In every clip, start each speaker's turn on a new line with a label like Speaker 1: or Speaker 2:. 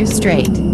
Speaker 1: Continue straight.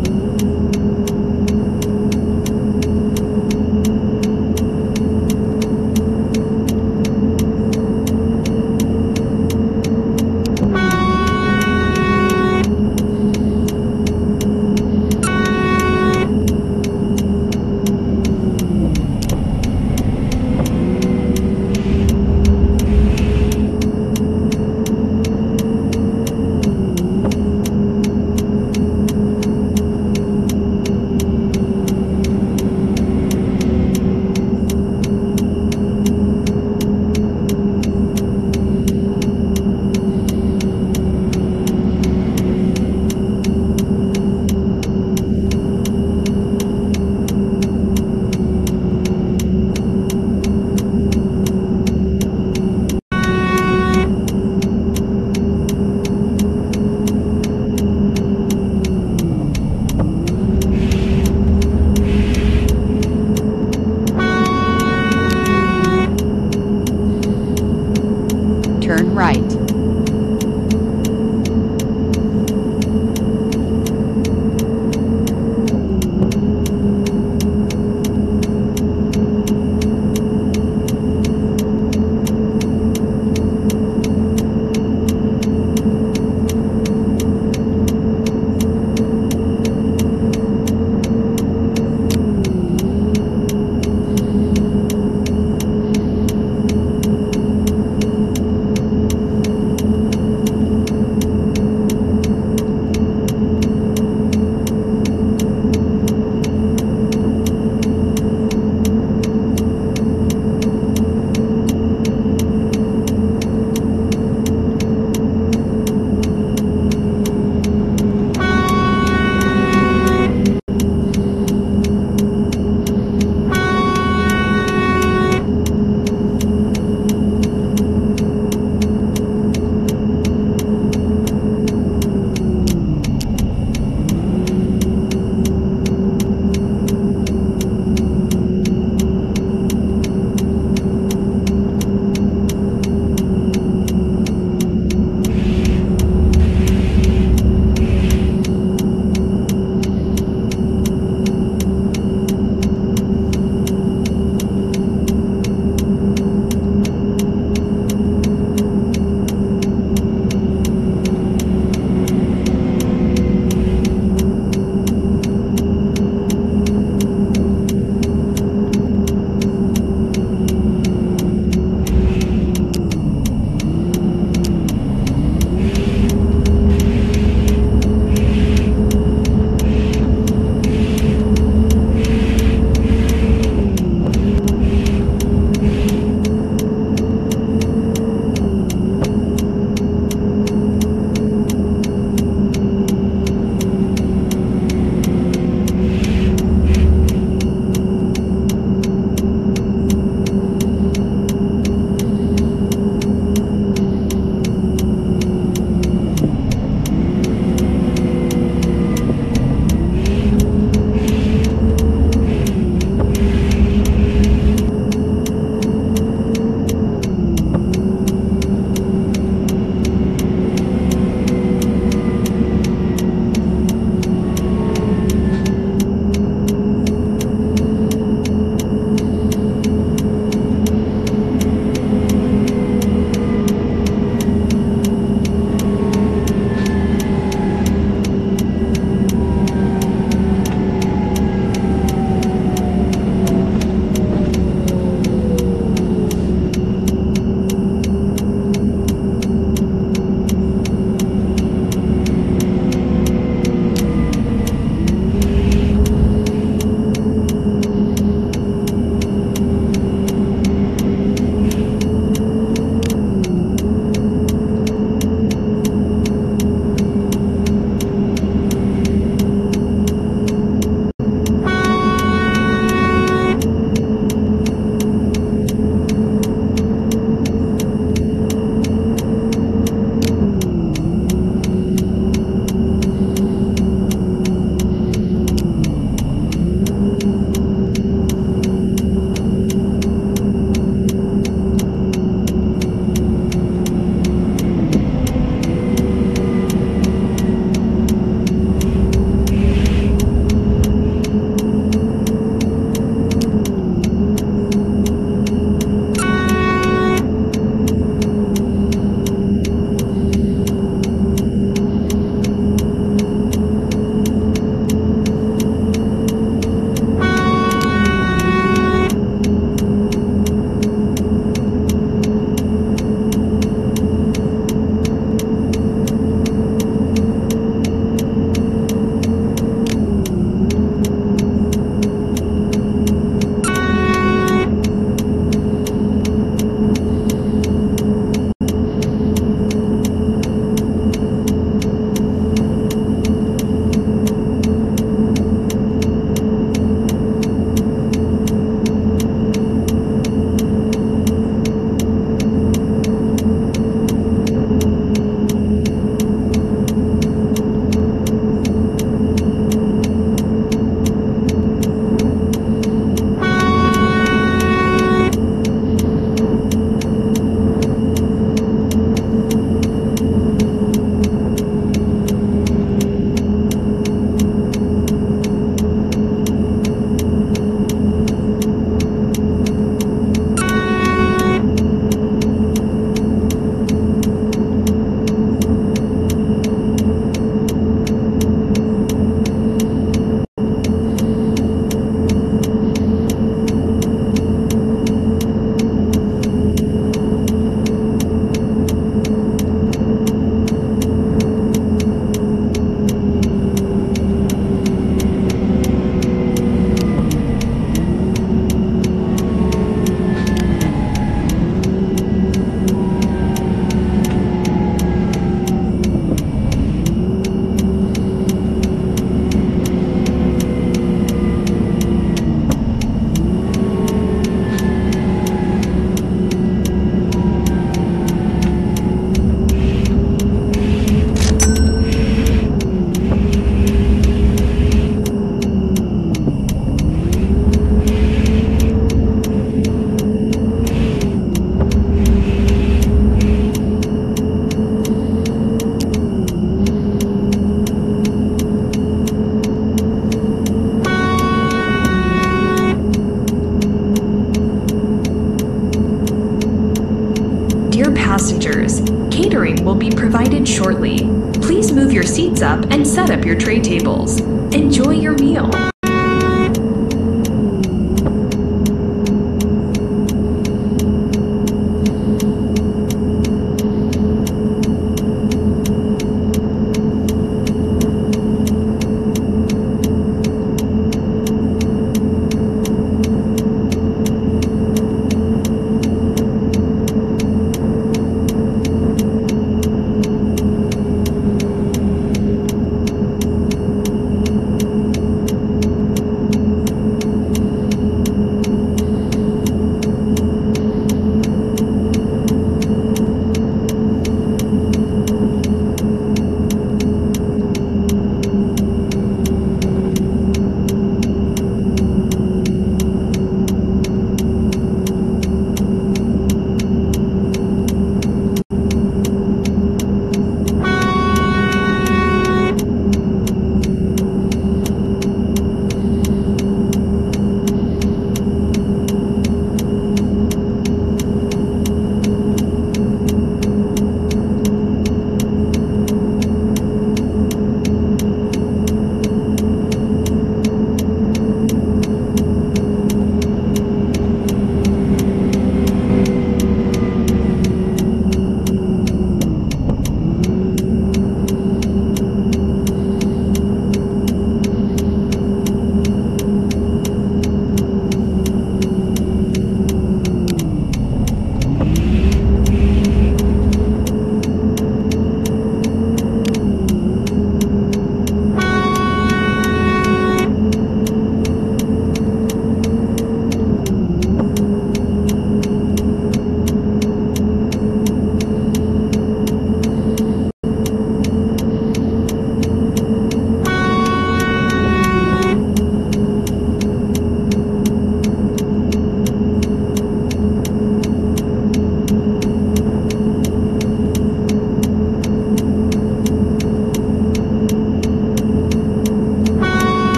Speaker 2: Up and set up your tray tables. Enjoy your meal.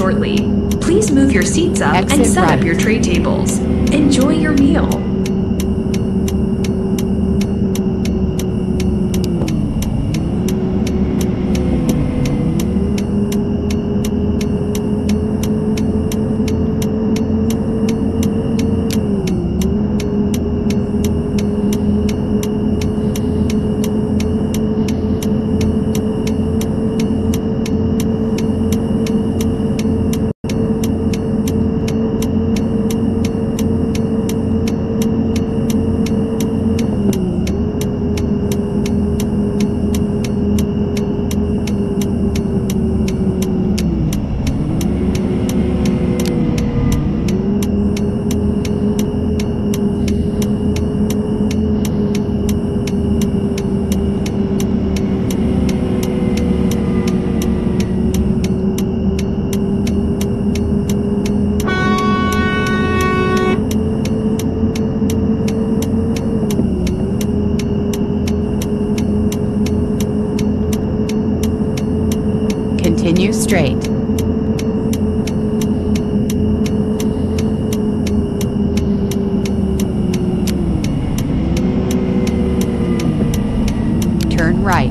Speaker 2: Shortly. Please move your seats up and
Speaker 1: Exit
Speaker 2: set up your tray tables. Enjoy your meal.
Speaker 1: Continue straight. Turn right.